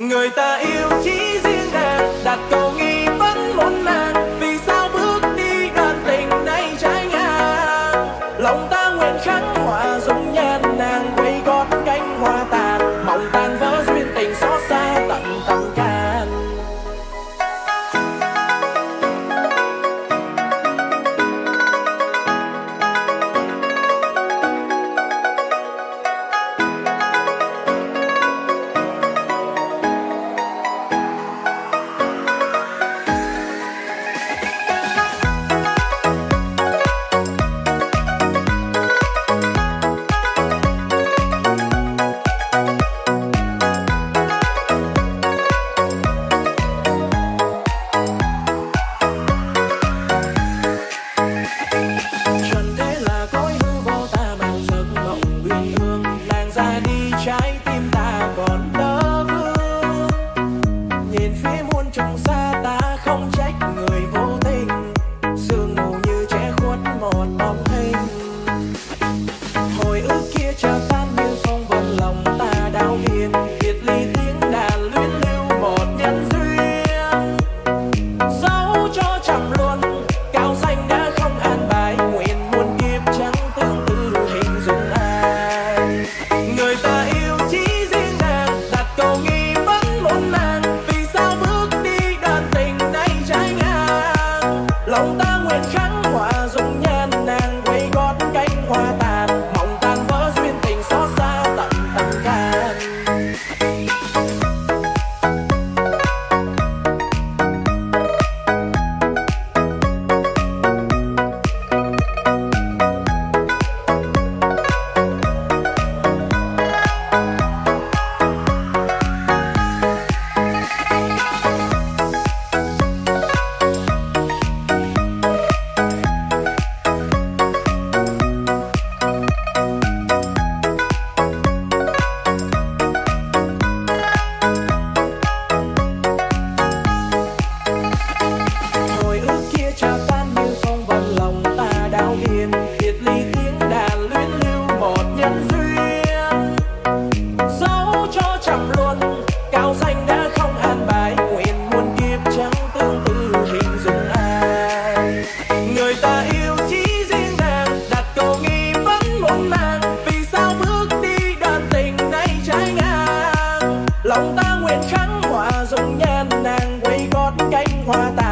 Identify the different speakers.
Speaker 1: người ta yêu chỉ riêng em. đặt câu enquanto